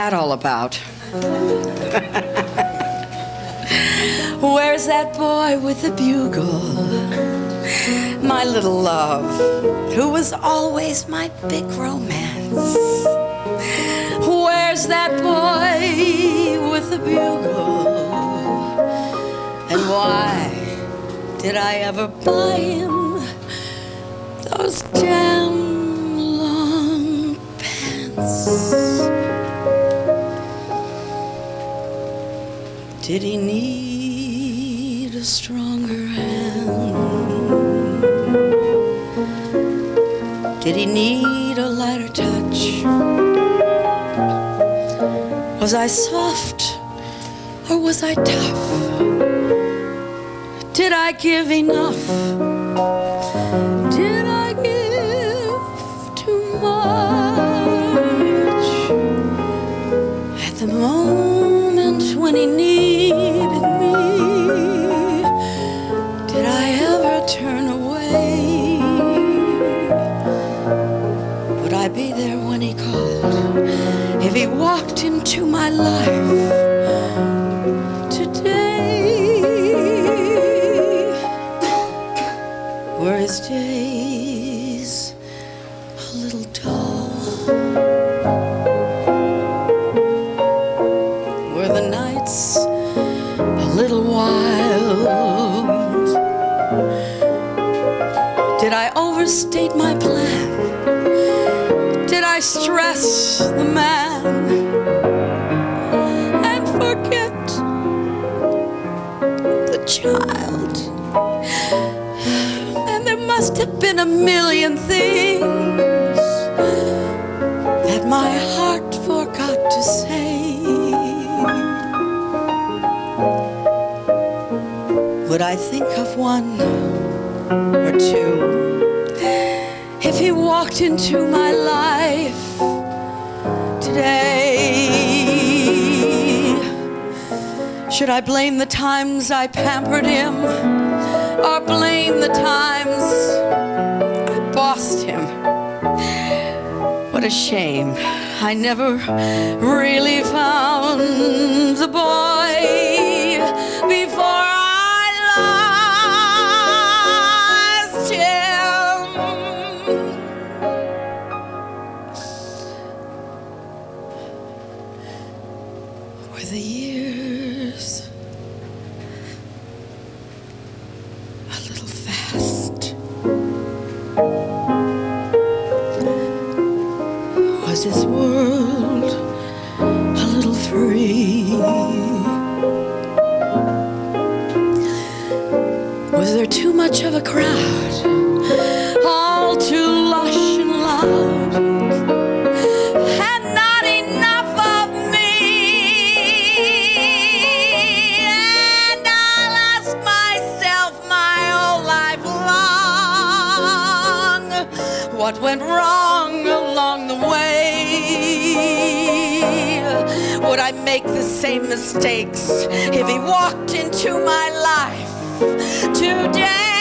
that all about? Where's that boy with the bugle? My little love, who was always my big romance. Where's that boy with the bugle? And why did I ever buy him those damn long pants? Did he need a stronger hand? Did he need a lighter touch? Was I soft or was I tough? Did I give enough? Walked into my life today, were his days a little dull? Were the nights a little wild? Did I overstate my? Did I stress the man and forget the child? And there must have been a million things that my heart forgot to say. Would I think of one or two? If he walked into my life today? Should I blame the times I pampered him or blame the times I bossed him? What a shame. I never really found the boy Were the years a little fast? Was his world a little free? Was there too much of a crowd? What went wrong along the way. Would I make the same mistakes if he walked into my life today?